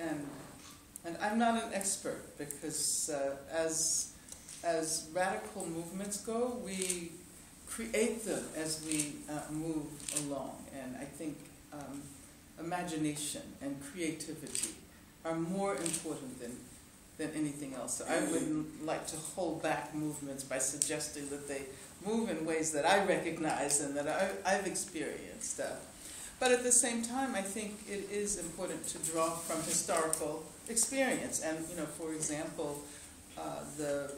and and I'm not an expert because uh, as as radical movements go, we create them as we uh, move along, and I think um, imagination and creativity are more important than than anything else. So I wouldn't like to hold back movements by suggesting that they move in ways that I recognize and that I, have experienced. Uh, but at the same time, I think it is important to draw from historical experience. And, you know, for example, uh, the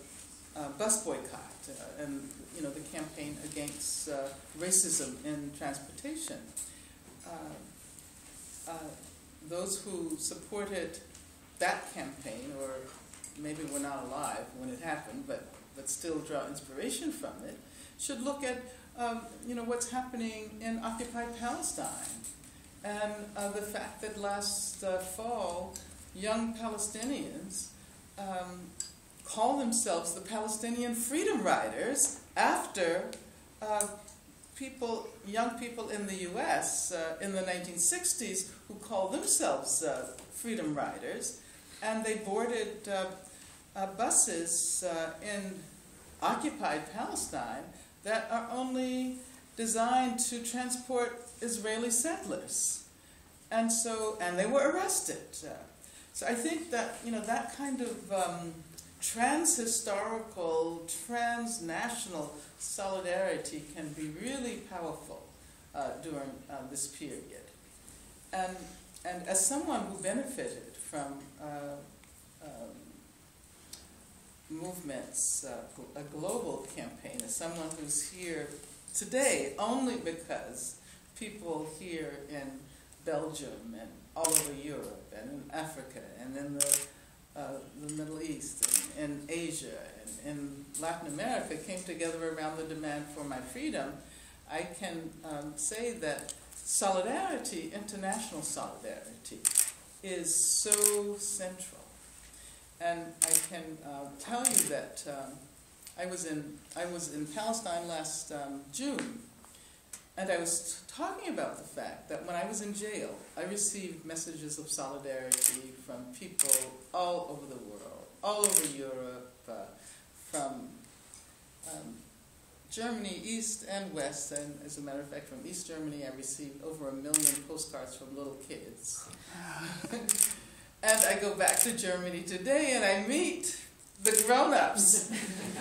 uh, bus boycott uh, and, you know, the campaign against uh, racism in transportation. Uh, those who supported that campaign, or maybe were not alive when it happened, but, but still draw inspiration from it, should look at um, you know, what's happening in occupied Palestine and uh, the fact that last uh, fall young Palestinians um, call themselves the Palestinian Freedom Riders after uh, people, young people in the U.S. Uh, in the 1960s who called themselves uh, Freedom Riders, and they boarded uh, buses in occupied Palestine that are only designed to transport Israeli settlers. And so, and they were arrested. Uh, so I think that, you know, that kind of um, trans-historical, transnational solidarity can be really powerful uh, during uh, this period. And, and as someone who benefited from uh, um, movements, uh, a global campaign, as someone who's here today only because people here in Belgium and all over Europe and in Africa and in the, uh, the Middle East and in Asia and in Latin America came together around the demand for my freedom, I can um, say that solidarity, international solidarity, is so central. And I can uh, tell you that um, I was in I was in Palestine last um, June, and I was talking about the fact that when I was in jail, I received messages of solidarity from people all over the world, all over Europe, uh, from um, Germany, East and West, and as a matter of fact, from East Germany, I received over a million postcards from little kids. And I go back to Germany today and I meet the grown-ups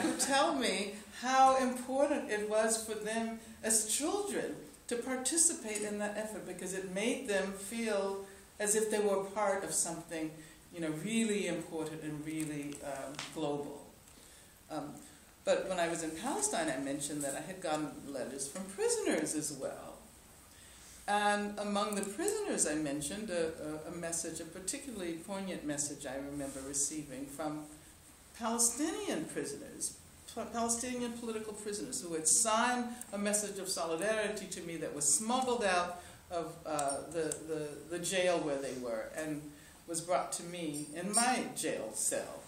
who tell me how important it was for them as children to participate in that effort because it made them feel as if they were part of something you know, really important and really um, global. Um, but when I was in Palestine, I mentioned that I had gotten letters from prisoners as well. And among the prisoners, I mentioned a, a, message, a particularly poignant message I remember receiving from Palestinian prisoners, Palestinian political prisoners who had signed a message of solidarity to me that was smuggled out of uh, the, the, the jail where they were and was brought to me in my jail cell.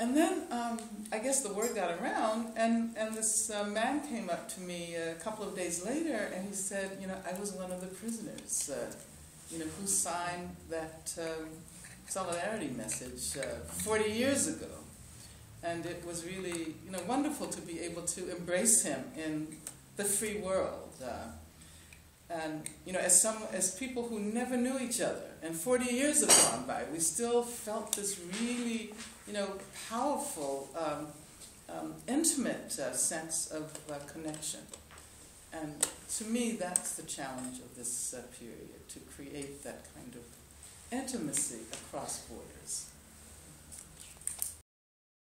And then um, I guess the word got around, and, and this uh, man came up to me a couple of days later, and he said, you know, I was one of the prisoners, uh, you know, who signed that um, solidarity message uh, 40 years ago. And it was really, you know, wonderful to be able to embrace him in the free world. And, you know, as, some, as people who never knew each other, and 40 years have gone by, we still felt this really you know, powerful, um, um, intimate uh, sense of uh, connection. And to me, that's the challenge of this uh, period, to create that kind of intimacy across borders.